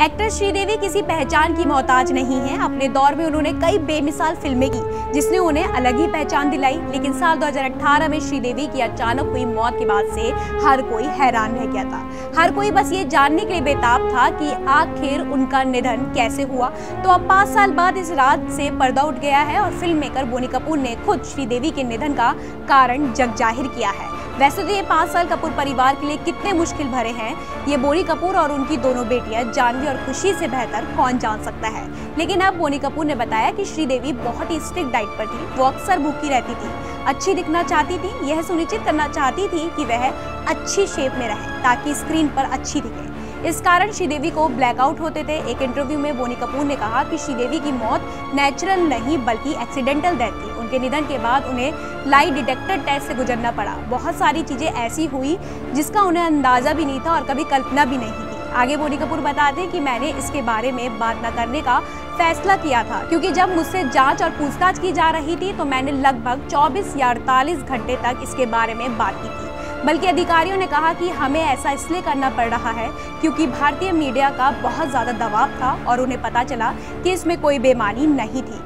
Actor Sridevi किसी पहचान की मोहताज नहीं है। अपने दौर में उन्होंने कई बेमिसाल फ़िल्में की, जिसने उन्हें अलग ही पहचान दिलाई। लेकिन साल 2018 में श्रीदेवी की अचानक हुई मौत के बाद से हर कोई हैरान रह गया था। हर कोई बस ये जानने के लिए बेताब था कि आखिर उनका निधन कैसे हुआ। तो अब पाँच साल बाद इस रात से पर्दा उठ गया है और फ़िल्म मेकर बोनी कपूर ने खुद श्रीदेवी के निधन का कारण जग ज़ाहिर किया है। वैसे तो ये पाँच साल कपूर परिवार के लिए कितने मुश्किल भरे हैं? ये बोनी कपूर और उनकी दोनों बेटियाँ जानवी और खुशी से बेहतर कौन जान सकता है? लेकिन अब बोनी कपूर ने बताया कि श्रीदेवी बहुत ही स्ट्रिक्ट डाइट पर थी। वो अक्सर भूखी रहती थी, अच्छी दिखना चाहती थी। यह सुनिश्चित करना चाहती थी कि वह अच्छी शेप में रहे, ताकि स्क्रीन पर अच्छी दिखे। इस कारण श्रीदेवी को ब्लैकआउट होते थे। एक इंटरव्यू में बोनी कपूर ने कहा कि श्रीदेवी की मौत नेचुरल नहीं, बल्कि एक्सीडेंटल डेथ थी। उनके निधन के बाद उन्हें लाई डिटेक्टर टेस्ट से गुजरना पड़ा। बहुत सारी चीज़ें ऐसी हुई जिसका उन्हें अंदाज़ा भी नहीं था और कभी कल्पना भी नहीं थी। आगे बोनी कपूर बताते कि मैंने इसके बारे में बात न करने का फैसला किया था, क्योंकि जब मुझसे जाँच और पूछताछ की जा रही थी तो मैंने लगभग 24 या 48 घंटे तक इसके बारे में बात की थी। बल्कि अधिकारियों ने कहा कि हमें ऐसा इसलिए करना पड़ रहा है क्योंकि भारतीय मीडिया का बहुत ज़्यादा दबाव था और उन्हें पता चला कि इसमें कोई बेमानी नहीं थी।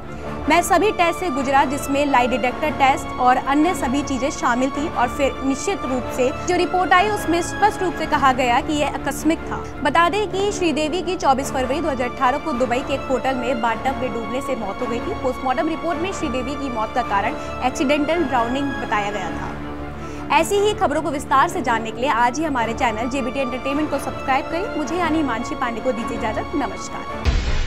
मैं सभी टेस्ट से गुजरा, जिसमें लाई डिटेक्टर टेस्ट और अन्य सभी चीज़ें शामिल थी और फिर निश्चित रूप से जो रिपोर्ट आई, उसमें स्पष्ट रूप से कहा गया कि यह आकस्मिक था। बता दें कि श्रीदेवी की 24 फरवरी 2018 को दुबई के एक होटल में बाटब में डूबने से मौत हो गई थी। पोस्टमार्टम रिपोर्ट में श्रीदेवी की मौत का कारण एक्सीडेंटल ड्राउनिंग बताया गया था। ऐसी ही खबरों को विस्तार से जानने के लिए आज ही हमारे चैनल जेबीटी एंटरटेनमेंट को सब्सक्राइब करें। मुझे यानी मानसी पांडे को दीजिए इजाज़त। नमस्कार।